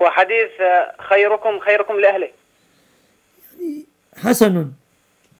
وحديث خيركم خيركم لأهله. يعني حسن.